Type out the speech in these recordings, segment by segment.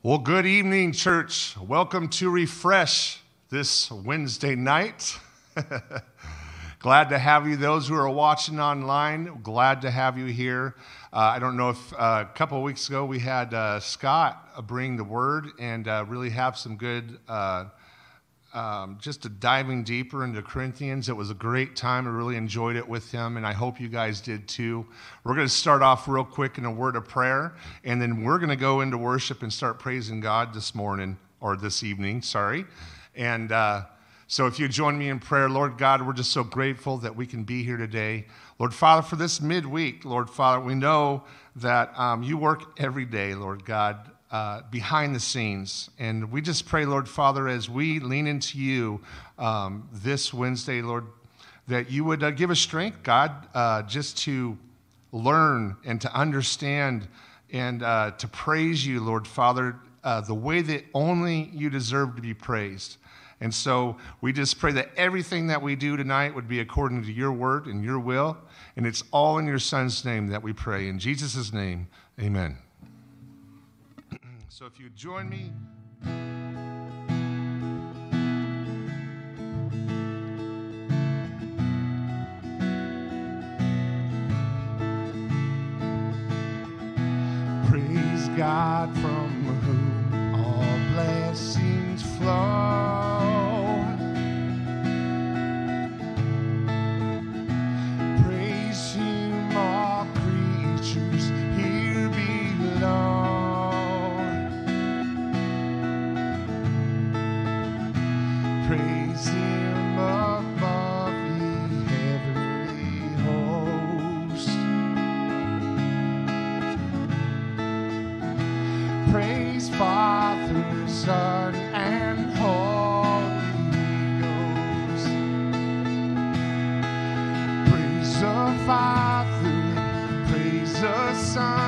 Well, good evening, church. Welcome to Refresh this Wednesday night. glad to have you. Those who are watching online, glad to have you here. Uh, I don't know if uh, a couple of weeks ago we had uh, Scott bring the word and uh, really have some good uh, um, just diving deeper into Corinthians. It was a great time. I really enjoyed it with him, and I hope you guys did too. We're going to start off real quick in a word of prayer, and then we're going to go into worship and start praising God this morning or this evening, sorry. And uh, so if you join me in prayer, Lord God, we're just so grateful that we can be here today. Lord Father, for this midweek, Lord Father, we know that um, you work every day, Lord God uh, behind the scenes. And we just pray, Lord Father, as we lean into you um, this Wednesday, Lord, that you would uh, give us strength, God, uh, just to learn and to understand and uh, to praise you, Lord Father, uh, the way that only you deserve to be praised. And so we just pray that everything that we do tonight would be according to your word and your will. And it's all in your son's name that we pray. In Jesus' name, amen. So if you join me. Praise God from whom all blessings flow. Praise Father, Son, and Holy Ghost. Praise the Father, praise the Son,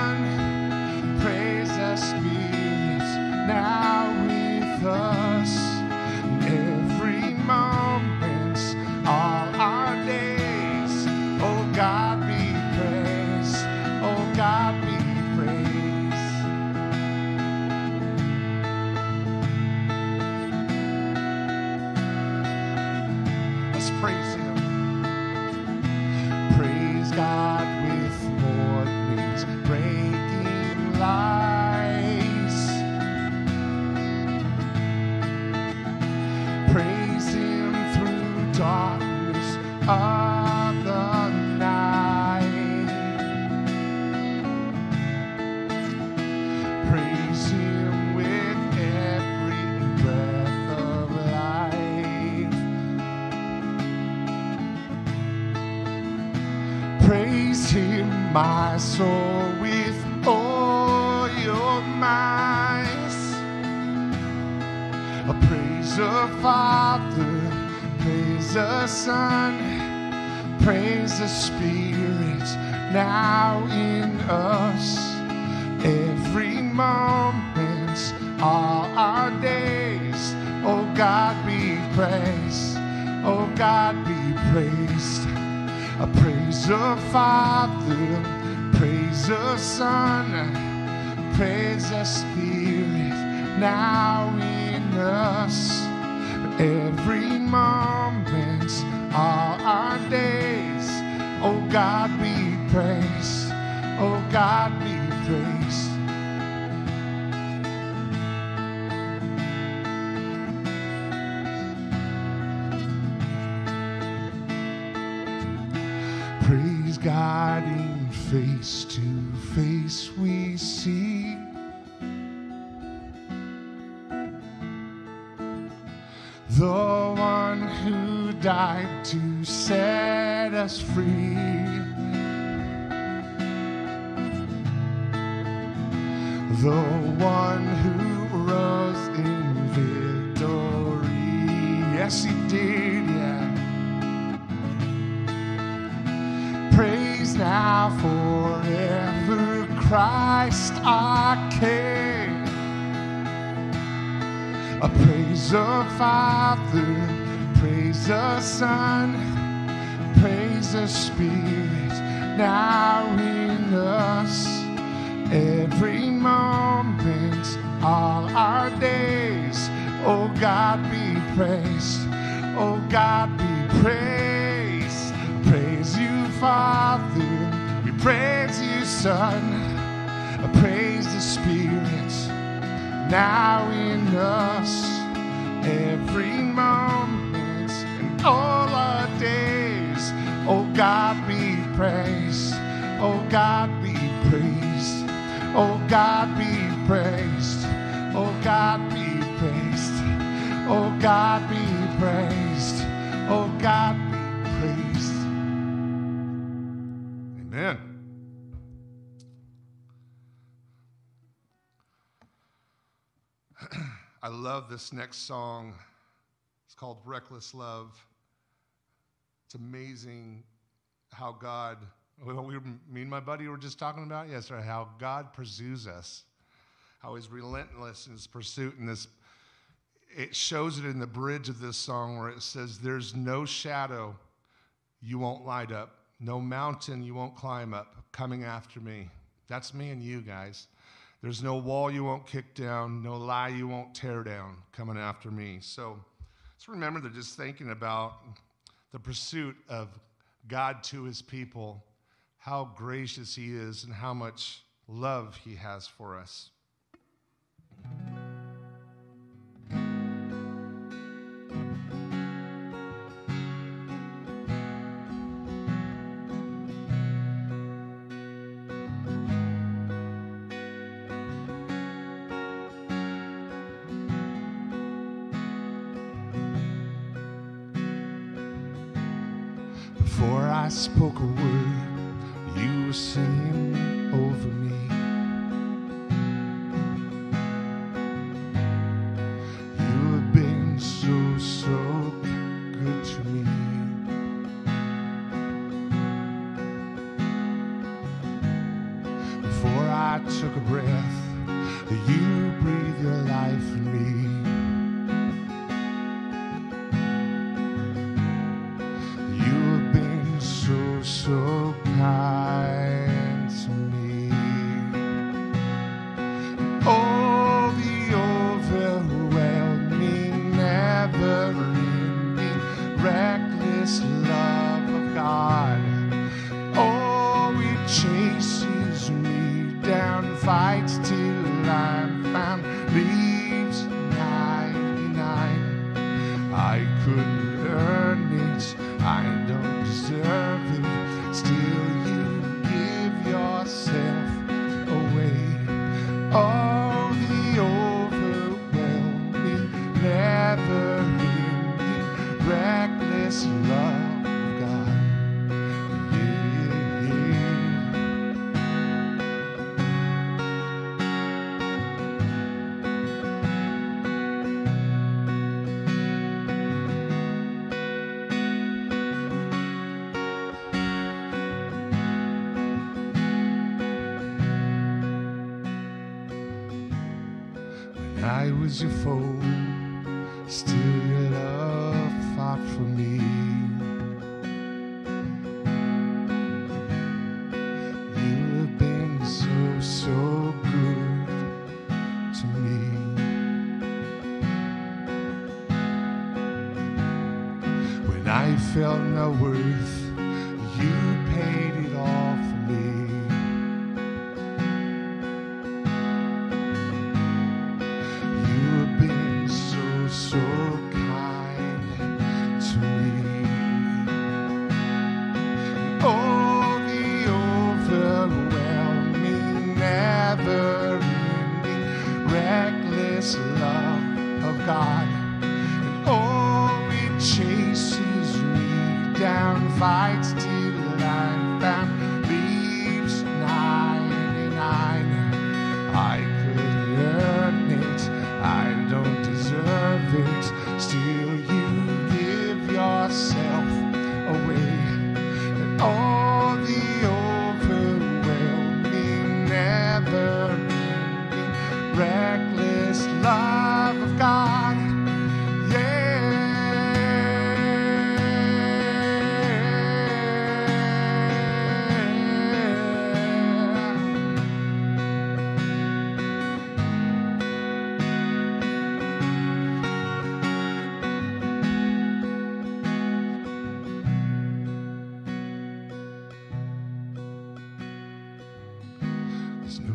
my soul, with all your might. Praise the Father, praise the Son, praise the Spirit now in us. Every moment, all our days, oh God be praised, oh God be praised. I praise the Father, praise the Son, praise the Spirit now in us. Every moment, all our days, oh God be praised, oh God be praised. Praise God in face to face we see. The one who died to set us free. The one King. I praise the Father, praise the Son, praise the Spirit now in us. Every moment, all our days, oh God be praised. Oh God be praised. Praise you, Father. We praise you, Son. Praise the Spirit now in us every moment and all our days. Oh God be praised. Oh God be praised. Oh God be praised. Oh God be praised. Oh God be praised. Oh God I love this next song. It's called Reckless Love. It's amazing how God, well, we, me and my buddy were just talking about yesterday, how God pursues us, how he's relentless in his pursuit. And this, it shows it in the bridge of this song where it says, There's no shadow you won't light up, no mountain you won't climb up coming after me. That's me and you guys. There's no wall you won't kick down, no lie you won't tear down coming after me. So let's remember that just thinking about the pursuit of God to his people, how gracious he is, and how much love he has for us. I never ending, reckless love was your foe,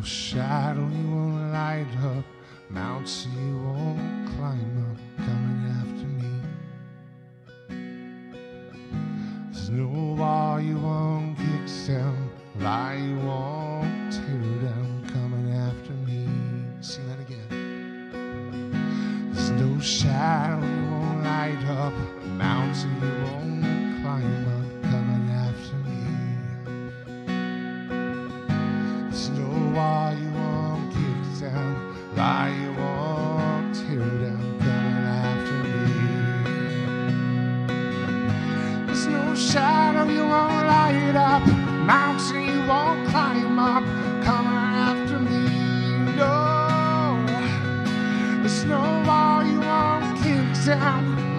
shadow you won't light up, mountain you won't climb up.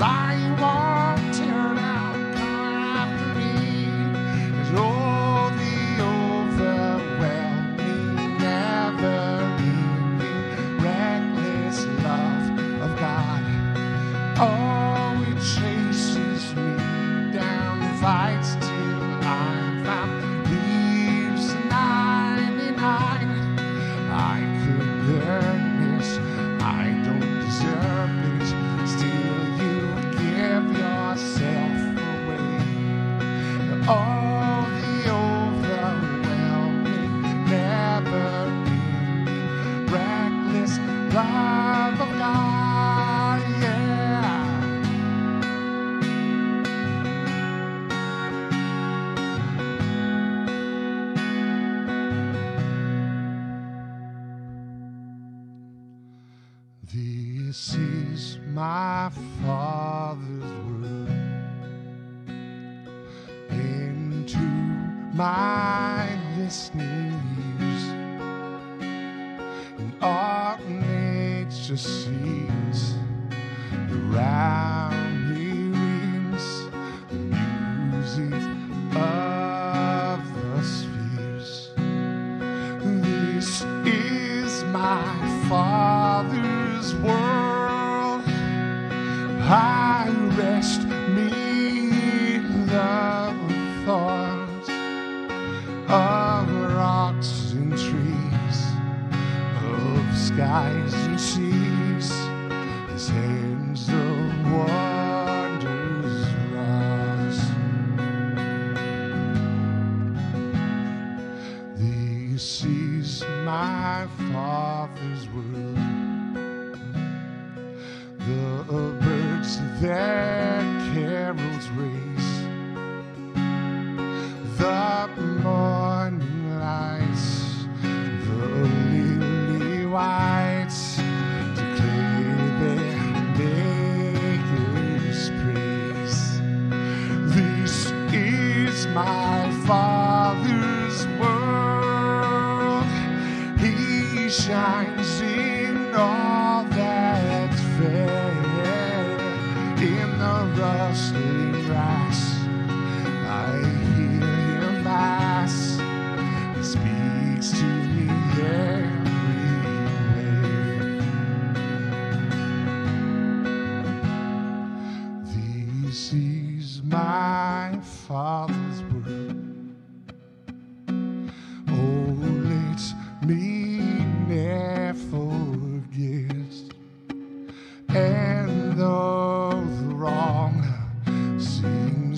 Zion. my listening ears and all nature sings around. shine.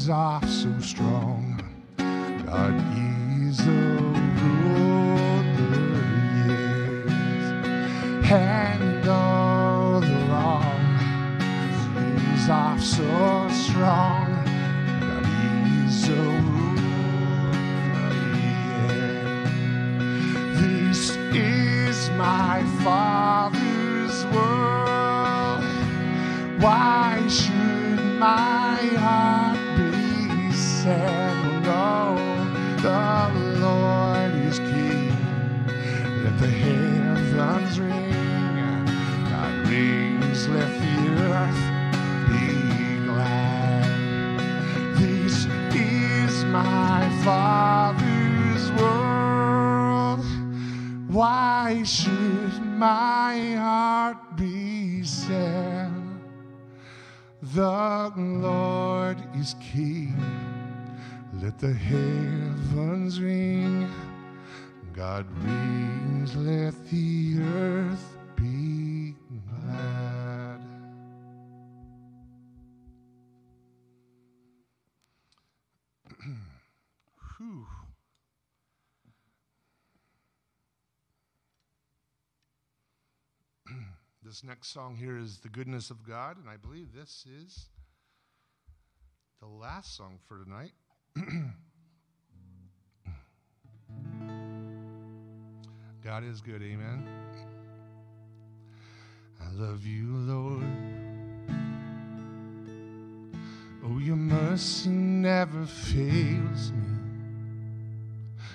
hands are so strong. God is a ruler, yes. Handle the wrong. Hands are so strong. God is a ruler, Yeah. This is my Father's world. Why should my heart? and know the Lord is King. Let the hail ring, God rings, let the earth be glad. This is my Father's world. Why should my heart be sad? The Lord is King. Let the heavens ring, God reigns, let the earth be glad. Whew. this next song here is The Goodness of God, and I believe this is the last song for tonight. God is good, amen. I love you, Lord. Oh, your mercy never fails me,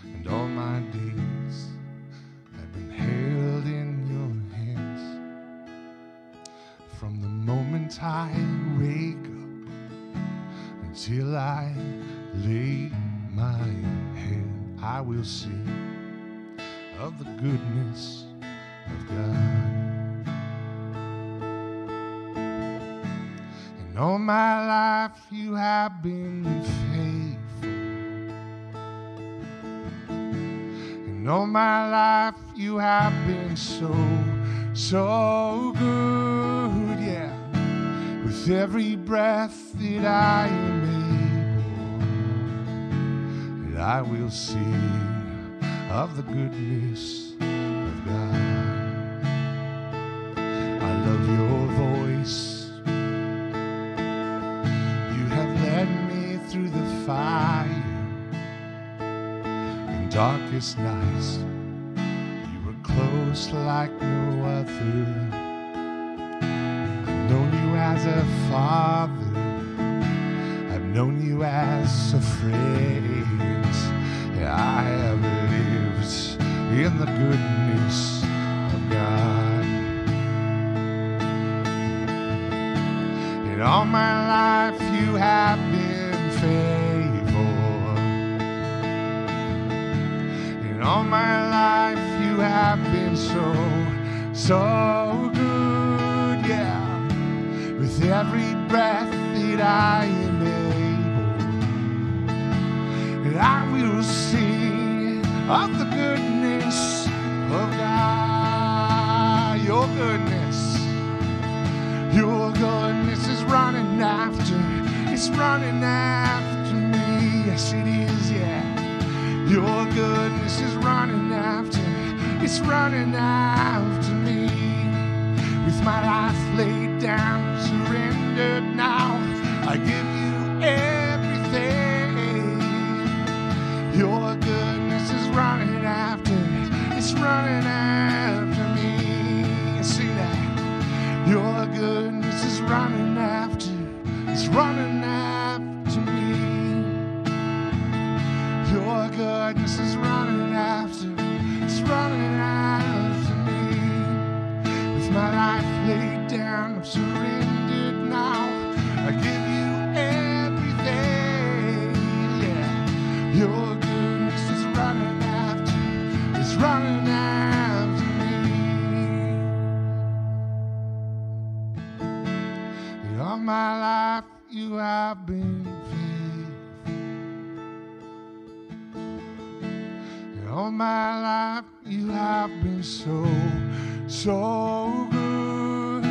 and all my days have been held in your hands. From the moment I wake up until I lay my head, I will sing of the goodness of God. And all my life you have been faithful. And all my life you have been so, so good, yeah. With every breath that I I will sing of the goodness of God. I love your voice. You have led me through the fire in darkest nights. You were close like no other. I've known you as a father. I've known you as a friend. In the goodness Your goodness is running after, it's running after me. See that? Your goodness is running after, it's running after me. Your goodness is running after, it's running after me. With my life laid down, I'm surrendered running after me. All my life you have been faithful. All my life you have been so, so good.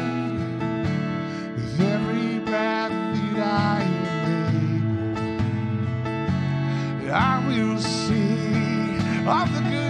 With every breath that I I will sing of the goodness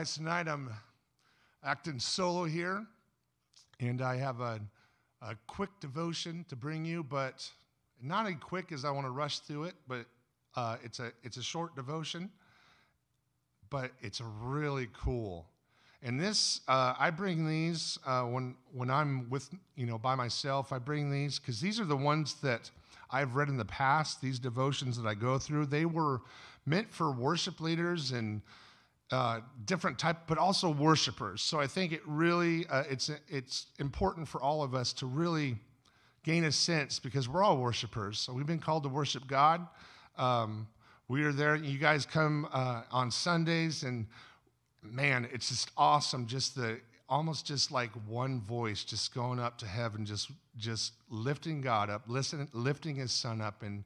guys, tonight I'm acting solo here, and I have a, a quick devotion to bring you, but not as quick as I want to rush through it, but uh, it's, a, it's a short devotion. but it's really cool. And this, uh, I bring these uh, when when I'm with you know by myself. I bring these because these are the ones that I've read in the past. These devotions that I go through, they were meant for worship leaders and uh, different type, but also worshipers. So I think it really uh, it's it's important for all of us to really gain a sense because we're all worshipers. So we've been called to worship God. Um, we are there. You guys come uh, on Sundays, and man, it's just awesome. Just the almost just like one voice, just going up to heaven, just just lifting God up, listening, lifting His Son up, and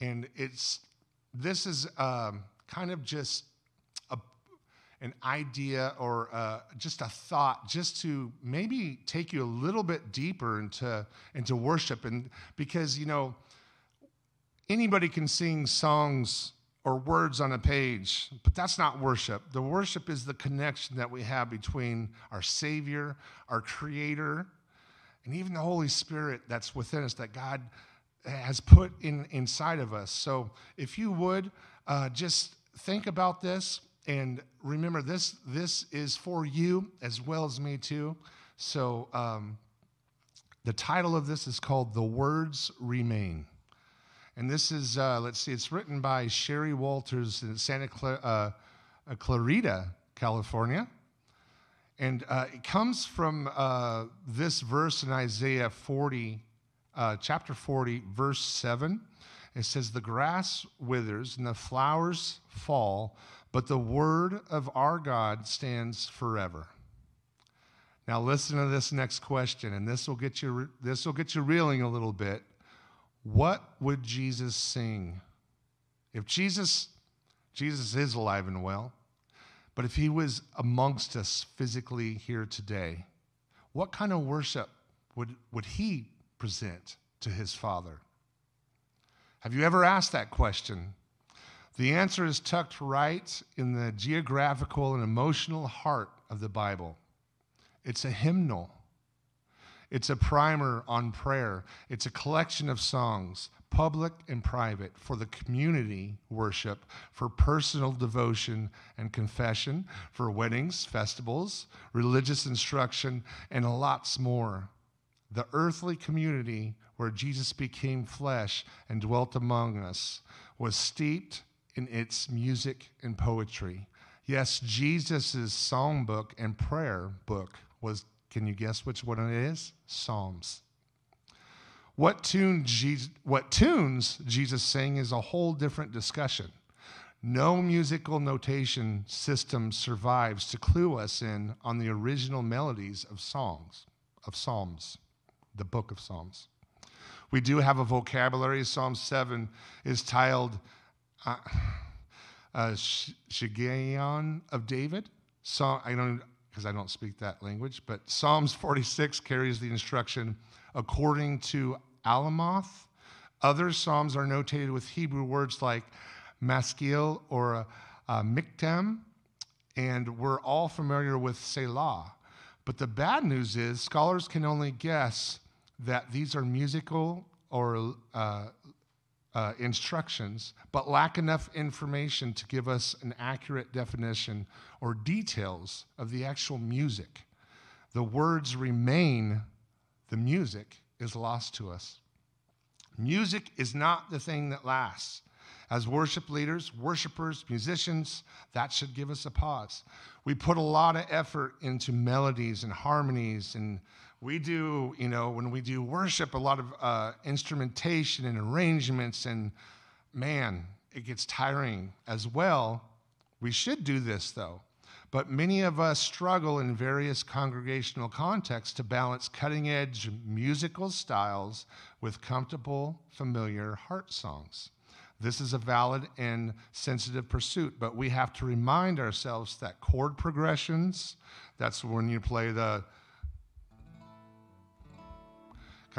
and it's this is um, kind of just an idea or uh, just a thought, just to maybe take you a little bit deeper into into worship, and because you know anybody can sing songs or words on a page, but that's not worship. The worship is the connection that we have between our Savior, our Creator, and even the Holy Spirit that's within us that God has put in, inside of us. So if you would uh, just think about this and remember this this is for you as well as me too. So um, the title of this is called "The Words Remain." And this is, uh, let's see, it's written by Sherry Walters in Santa Cla- uh, Clarita, California. And uh, it comes from uh, this verse in Isaiah 40, uh, chapter 40, verse 7. It says, The grass withers and the flowers fall, but the word of our God stands forever. Now listen to this next question, and this will get you this will get you reeling a little bit. What would Jesus sing? If Jesus, Jesus is alive and well, but if he was amongst us physically here today, what kind of worship would, would he present to his Father? Have you ever asked that question? The answer is tucked right in the geographical and emotional heart of the Bible. It's a hymnal. It's a primer on prayer. It's a collection of songs, public and private, for the community worship, for personal devotion and confession, for weddings, festivals, religious instruction, and lots more. The earthly community where Jesus became flesh and dwelt among us was steeped in its music and poetry. Yes, Jesus' songbook and prayer book was can you guess which one it is? Psalms. What, tune what tunes Jesus sang is a whole different discussion. No musical notation system survives to clue us in on the original melodies of songs, of Psalms, the book of Psalms. We do have a vocabulary. Psalm 7 is titled uh, uh, Shiggaion of David. So I don't because I don't speak that language, but Psalms 46 carries the instruction according to Alamoth. Other Psalms are notated with Hebrew words like maskil or uh, miktam, and we're all familiar with Selah. But the bad news is scholars can only guess that these are musical or uh, uh, instructions, but lack enough information to give us an accurate definition or details of the actual music. The words remain, the music is lost to us. Music is not the thing that lasts. As worship leaders, worshipers, musicians, that should give us a pause. We put a lot of effort into melodies and harmonies and we do, you know, when we do worship, a lot of uh, instrumentation and arrangements, and man, it gets tiring as well. We should do this though. But many of us struggle in various congregational contexts to balance cutting edge musical styles with comfortable, familiar heart songs. This is a valid and sensitive pursuit, but we have to remind ourselves that chord progressions, that's when you play the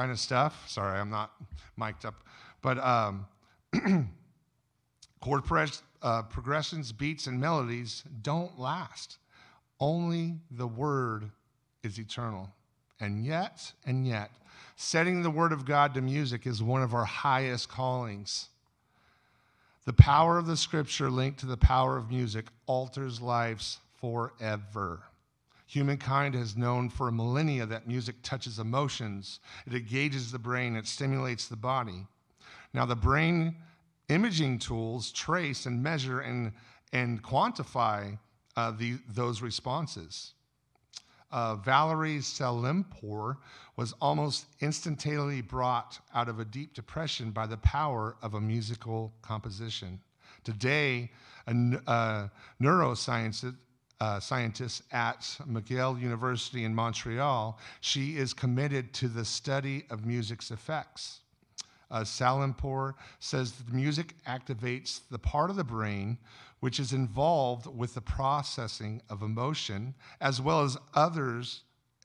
kind of stuff. Sorry, I'm not mic'd up. But um, chord uh, progressions, beats, and melodies don't last. Only the Word is eternal. And yet, and yet, setting the Word of God to music is one of our highest callings. The power of the scripture linked to the power of music alters lives forever. Humankind has known for millennia that music touches emotions, it engages the brain, it stimulates the body. Now, the brain imaging tools trace and measure and, and quantify uh, the, those responses. Uh, Valorie Salimpoor was almost instantaneously brought out of a deep depression by the power of a musical composition. Today, a, a neuroscientist uh, scientist at McGill University in Montreal, she is committed to the study of music's effects. Uh, Salimpoor says that music activates the part of the brain which is involved with the processing of emotion, as well as others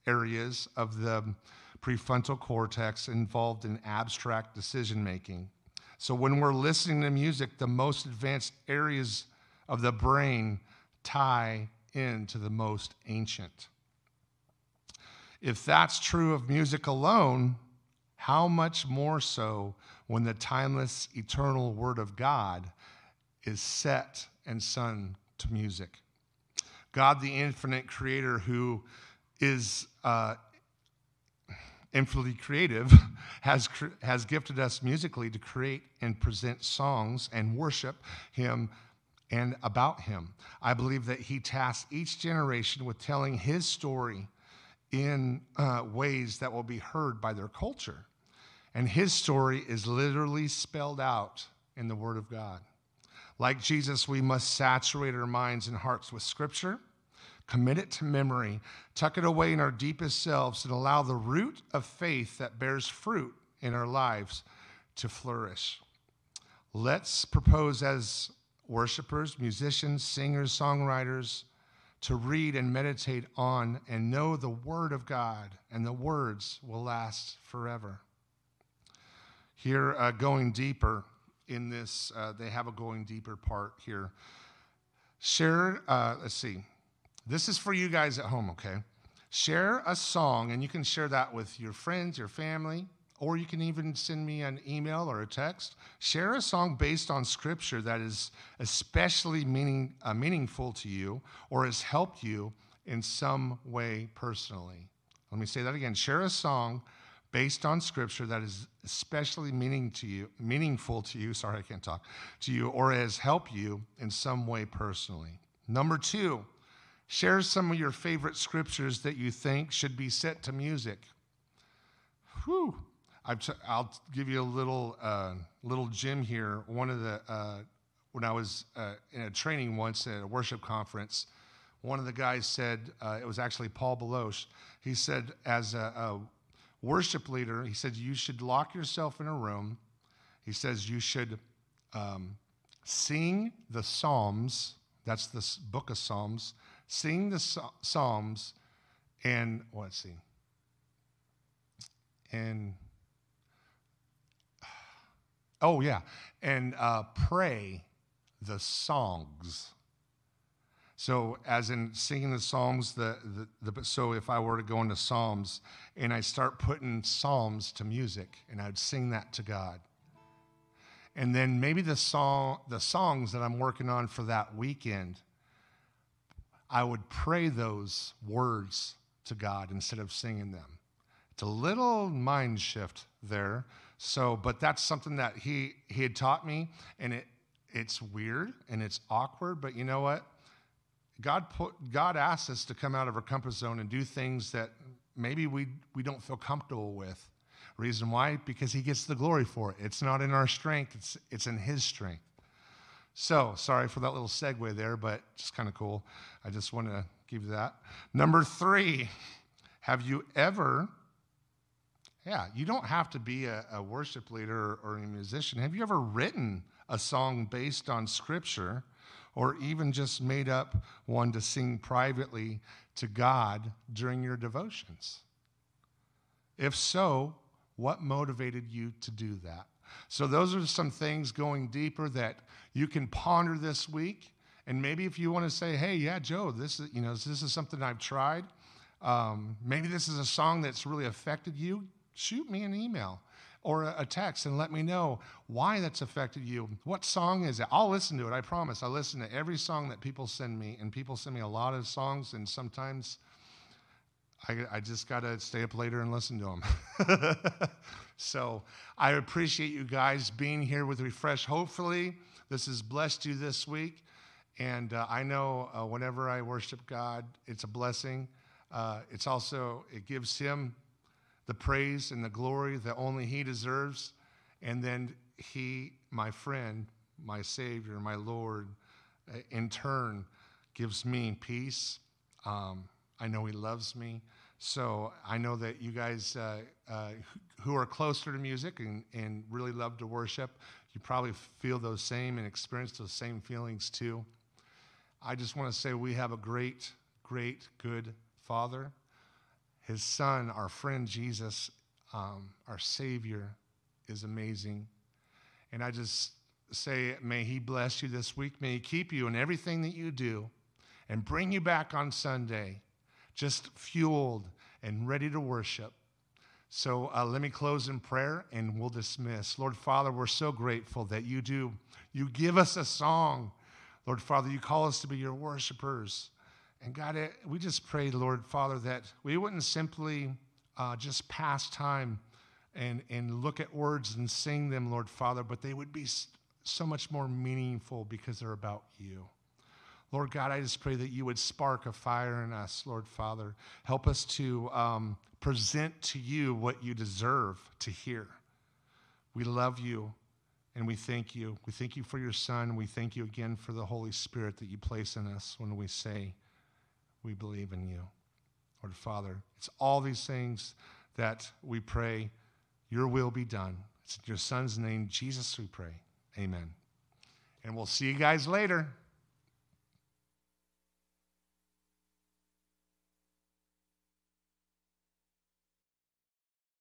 areas of the prefrontal cortex involved in abstract decision making. So when we're listening to music, the most advanced areas of the brain tie into the most ancient. If that's true of music alone, how much more so when the timeless, eternal Word of God is set and sung to music? God, the infinite creator who is uh, infinitely creative, has, has gifted us musically to create and present songs and worship Him and about him. I believe that he tasks each generation with telling his story in uh, ways that will be heard by their culture. And his story is literally spelled out in the Word of God. Like Jesus, we must saturate our minds and hearts with Scripture, commit it to memory, tuck it away in our deepest selves, and allow the root of faith that bears fruit in our lives to flourish. Let's propose as worshipers, musicians, singers, songwriters to read and meditate on and know the Word of God, and the words will last forever. Here, uh, going deeper in this, uh, they have a going deeper part here. Share, uh, let's see, this is for you guys at home, okay? Share a song, and you can share that with your friends, your family, or you can even send me an email or a text. Share a song based on scripture that is especially meaning, uh, meaningful to you or has helped you in some way personally. Let me say that again. Share a song based on scripture that is especially meaning to you, meaningful to you, sorry, I can't talk, to you, or has helped you in some way personally. Number two, share some of your favorite scriptures that you think should be set to music. Whew, i will give you a little uh, little gem here. One of the uh, when I was uh, in a training once at a worship conference, one of the guys said uh, it was actually Paul Baloche. He said as a, a worship leader, he said you should lock yourself in a room. He says you should um, sing the Psalms. That's the book of Psalms. Sing the Psalms, and well, let's see. And Oh, yeah. And uh, pray the songs. So, as in singing the Psalms, the, the, the, so if I were to go into Psalms and I start putting Psalms to music and I'd sing that to God. And then maybe the song, the songs that I'm working on for that weekend, I would pray those words to God instead of singing them. It's a little mind shift there, so, but that's something that he he had taught me, and it it's weird and it's awkward, but you know what? God put God asks us to come out of our comfort zone and do things that maybe we we don't feel comfortable with. Reason why? Because he gets the glory for it. It's not in our strength, it's it's in his strength. So, sorry for that little segue there, but just kind of cool. I just want to give you that. Number three, have you ever yeah, you don't have to be a, a worship leader or, a musician. Have you ever written a song based on scripture or even just made up one to sing privately to God during your devotions? If so, what motivated you to do that? So, those are some things going deeper that you can ponder this week. And maybe if you want to say, hey, yeah, Joe, this is, you know, this is something I've tried. Um, maybe this is a song that's really affected you shoot me an email. or a text and let me know why that's affected you. What song is it? I'll listen to it, I promise. I listen to every song that people send me, and people send me a lot of songs, and sometimes I, I just got to stay up later and listen to them. so I appreciate you guys being here with Refresh. Hopefully, this has blessed you this week. And uh, I know uh, whenever I worship God, it's a blessing. Uh, it's also, it gives Him the praise and the glory that only He deserves. And then He, my friend, my Savior, my Lord, uh, in turn, gives me peace. Um, I know He loves me. So I know that you guys uh, uh, who are closer to music and, and really love to worship, you probably feel those same and experience those same feelings too. I just want to say we have a great, great, good Father. His Son, our friend Jesus, um, our Savior, is amazing. And I just say, may He bless you this week. May He keep you in everything that you do and bring you back on Sunday just fueled and ready to worship. So uh, let me close in prayer and we'll dismiss. Lord Father, we're so grateful that you do. You give us a song. Lord Father, you call us to be your worshipers. And God, eh, we just pray, Lord Father, that we wouldn't simply uh, just pass time and, and look at words and sing them, Lord Father, but they would be so much more meaningful because they're about you. Lord God, I just pray that you would spark a fire in us, Lord Father. Help us to um, present to you what you deserve to hear. We love you and we thank you. We thank you for your Son. We thank you again for the Holy Spirit that you place in us when we say we believe in you. Lord Father, it's all these things that we pray, your will be done. It's in your Son's name, Jesus, we pray. Amen. And we'll see you guys later.